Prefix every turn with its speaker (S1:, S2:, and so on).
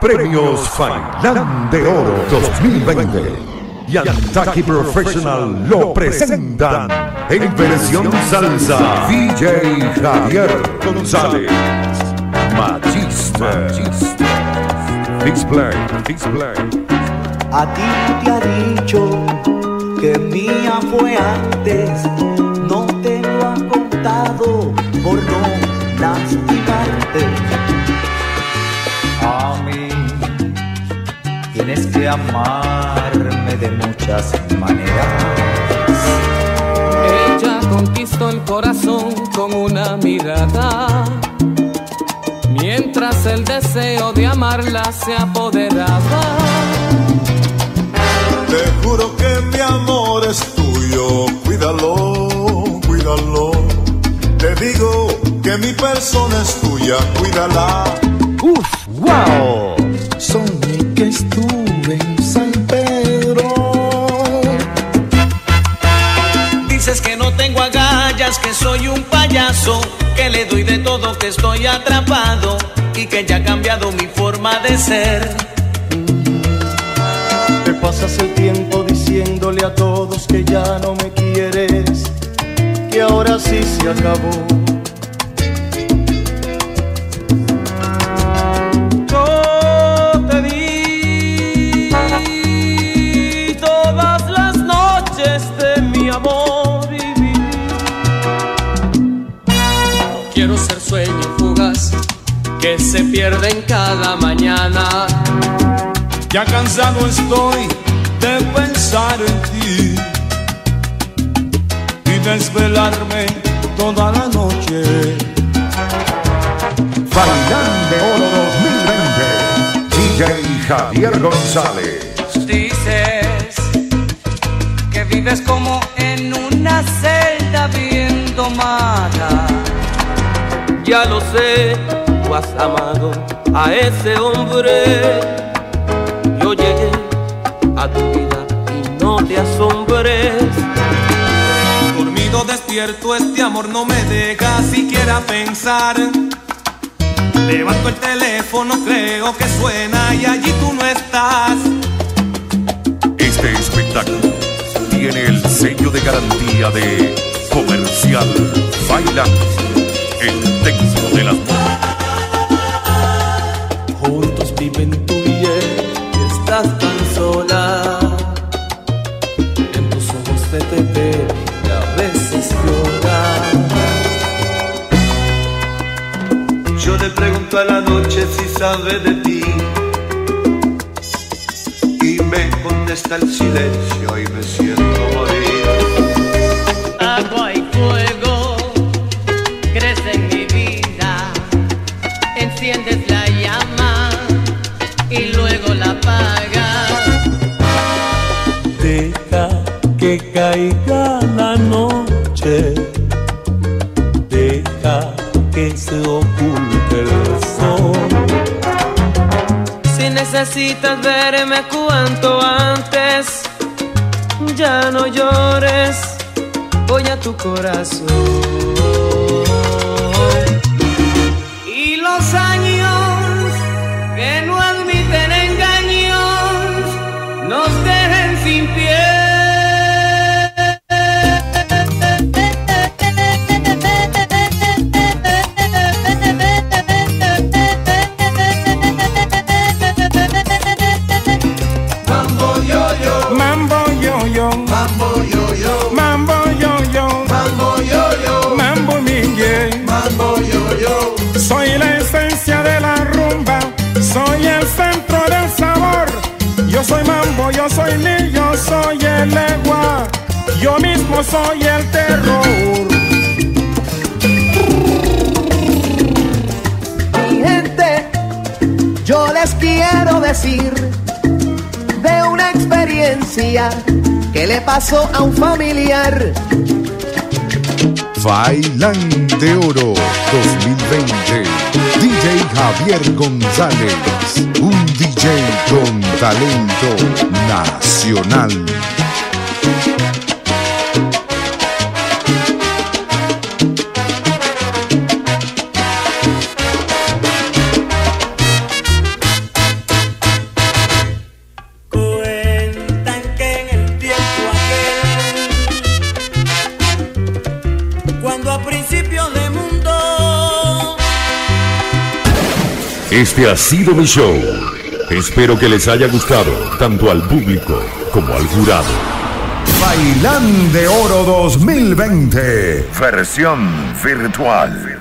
S1: Premios Failán de Oro 2020 y Antaki Professional lo presentan en versión salsa DJ Javier González. Magista Display Display
S2: A ti te ha dicho que mía fue antes. No te lo ha contado por no tienes que amarme de muchas maneras.
S3: Ella conquistó el corazón con una mirada. Mientras el deseo de amarla se apoderaba.
S4: Te juro que mi amor es tuyo, cuídalo, cuídalo. Te digo que mi persona es tuya, cuídala.
S2: Que
S5: le doy de todo, que estoy atrapado y que ya ha cambiado mi forma de ser.
S2: Te pasas el tiempo diciéndole a todos que ya no me quieres, que ahora sí se acabó.
S3: Que se pierde en cada mañana.
S4: Ya cansado estoy de pensar en ti y desvelarme toda la noche.
S1: Failán de Oro 2020 DJ Javier González
S3: Dices que vives como en una celda bien domada. Ya lo sé, tú has amado a ese hombre. Yo llegué a tu vida y no te asombres.
S4: Dormido despierto, este amor no me deja siquiera pensar. Levanto el teléfono, creo que suena y allí tú no estás.
S1: Este espectáculo tiene el sello de garantía de Comercial Failán
S3: Tú y estás tan sola. En tus ojos se te ve y a veces.
S2: Yo le pregunto a la noche si sabe de ti y me contesta el silencio y me siento
S3: luego la apagas.
S6: Deja que caiga la noche, deja que se oculte el sol.
S3: Si necesitas verme cuanto antes, ya no llores, voy a tu corazón. Y los años
S6: esencia de la rumba, soy el centro del sabor. Yo soy mambo, yo soy ni, yo soy el legua. Yo mismo soy el terror.
S2: Mi gente, yo les quiero decir de una experiencia que le pasó a un familiar.
S1: Failán de Oro 2020 Javier González, un DJ con talento nacional. Coentanque en el tiempo.
S5: Cuando a principio de...
S1: Este ha sido mi show. Espero que les haya gustado, tanto al público como al jurado. Bailán de Oro 2020, versión virtual.